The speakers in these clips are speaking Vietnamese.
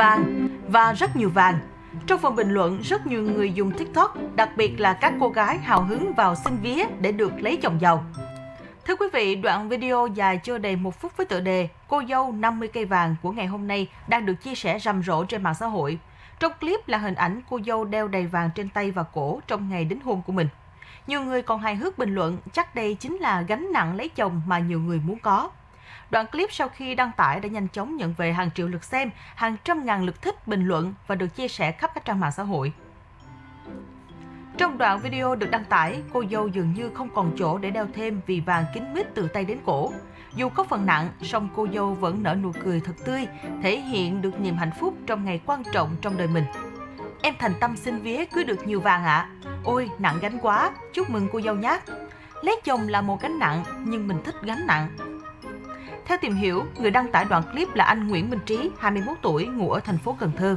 vàng và rất nhiều vàng. Trong phần bình luận, rất nhiều người dùng TikTok, đặc biệt là các cô gái hào hứng vào xin vía để được lấy chồng giàu. Thưa quý vị, đoạn video dài chưa đầy một phút với tựa đề Cô dâu 50 cây vàng của ngày hôm nay đang được chia sẻ rầm rộ trên mạng xã hội. Trong clip là hình ảnh cô dâu đeo đầy vàng trên tay và cổ trong ngày đính hôn của mình. Nhiều người còn hài hước bình luận chắc đây chính là gánh nặng lấy chồng mà nhiều người muốn có. Đoạn clip sau khi đăng tải đã nhanh chóng nhận về hàng triệu lượt xem, hàng trăm ngàn lượt thích, bình luận và được chia sẻ khắp các trang mạng xã hội. Trong đoạn video được đăng tải, cô dâu dường như không còn chỗ để đeo thêm vì vàng kín mít từ tay đến cổ. Dù có phần nặng, song cô dâu vẫn nở nụ cười thật tươi, thể hiện được niềm hạnh phúc trong ngày quan trọng trong đời mình. Em thành tâm xin vía cưới được nhiều vàng ạ. À. Ôi, nặng gánh quá, chúc mừng cô dâu nhé. Lấy chồng là một gánh nặng, nhưng mình thích gánh nặng. Theo tìm hiểu, người đăng tải đoạn clip là anh Nguyễn Minh Trí, 21 tuổi, ngụ ở thành phố Cần Thơ.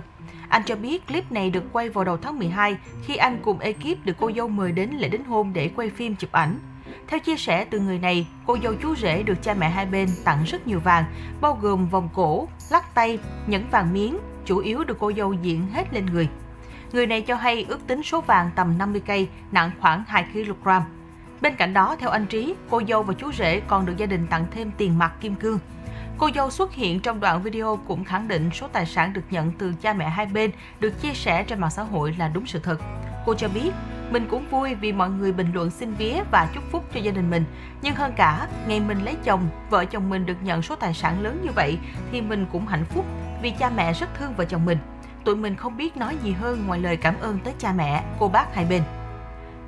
Anh cho biết clip này được quay vào đầu tháng 12 khi anh cùng ekip được cô dâu mời đến lễ đính hôn để quay phim chụp ảnh. Theo chia sẻ từ người này, cô dâu chú rể được cha mẹ hai bên tặng rất nhiều vàng, bao gồm vòng cổ, lắc tay, nhẫn vàng miếng, chủ yếu được cô dâu diện hết lên người. Người này cho hay ước tính số vàng tầm 50 cây, nặng khoảng 2 kg. Bên cạnh đó, theo anh Trí, cô dâu và chú rể còn được gia đình tặng thêm tiền mặt kim cương. Cô dâu xuất hiện trong đoạn video cũng khẳng định số tài sản được nhận từ cha mẹ hai bên được chia sẻ trên mạng xã hội là đúng sự thật. Cô cho biết, mình cũng vui vì mọi người bình luận xin vía và chúc phúc cho gia đình mình. Nhưng hơn cả, ngày mình lấy chồng, vợ chồng mình được nhận số tài sản lớn như vậy thì mình cũng hạnh phúc vì cha mẹ rất thương vợ chồng mình. Tụi mình không biết nói gì hơn ngoài lời cảm ơn tới cha mẹ, cô bác hai bên.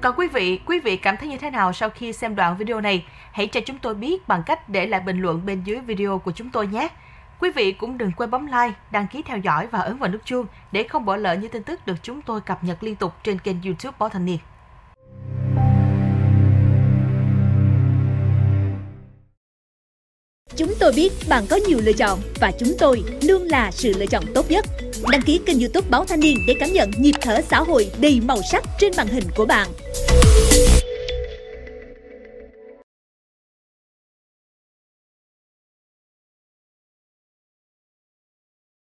Còn quý vị, quý vị cảm thấy như thế nào sau khi xem đoạn video này? Hãy cho chúng tôi biết bằng cách để lại bình luận bên dưới video của chúng tôi nhé. Quý vị cũng đừng quên bấm like, đăng ký theo dõi và ấn vào nút chuông để không bỏ lỡ những tin tức được chúng tôi cập nhật liên tục trên kênh YouTube Báo Thanh niên. Chúng tôi biết bạn có nhiều lựa chọn và chúng tôi luôn là sự lựa chọn tốt nhất. Đăng ký kênh youtube Báo Thanh niên để cảm nhận nhịp thở xã hội đầy màu sắc trên màn hình của bạn.